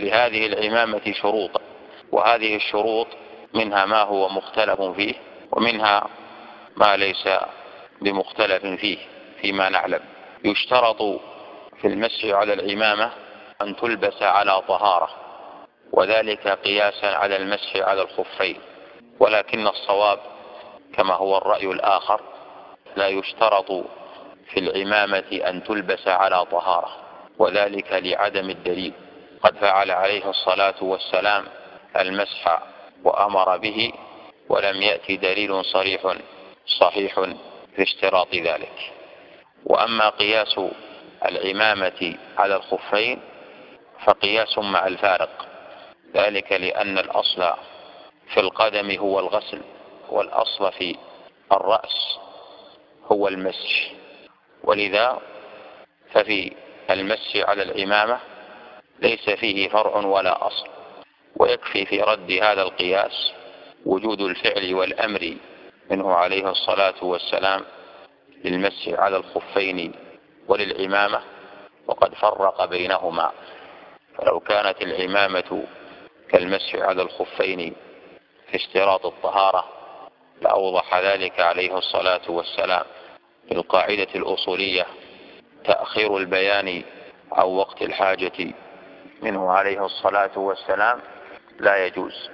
لهذه العمامة شروط وهذه الشروط منها ما هو مختلف فيه ومنها ما ليس بمختلف فيه فيما نعلم. يشترط في المسح على العمامة أن تلبس على طهارة وذلك قياسا على المسح على الخفين. ولكن الصواب كما هو الرأي الآخر لا يشترط في العمامة أن تلبس على طهارة وذلك لعدم الدليل. قد فعل عليه الصلاة والسلام المسح وأمر به ولم يأتي دليل صريح صحيح في اشتراط ذلك. وأما قياس العمامة على الخفين فقياس مع الفارق ذلك لأن الأصل في القدم هو الغسل والأصل في الرأس هو المسح. ولذا ففي المسح على العمامة ليس فيه فرع ولا أصل ويكفي في رد هذا القياس وجود الفعل والأمر منه عليه الصلاة والسلام للمسح على الخفين وللعمامة وقد فرق بينهما. فلو كانت العمامة كالمسح على الخفين في اشتراط الطهارة لأوضح ذلك عليه الصلاة والسلام في القاعدة الأصولية تأخير البيان عن وقت الحاجة منه عليه الصلاة والسلام لا يجوز.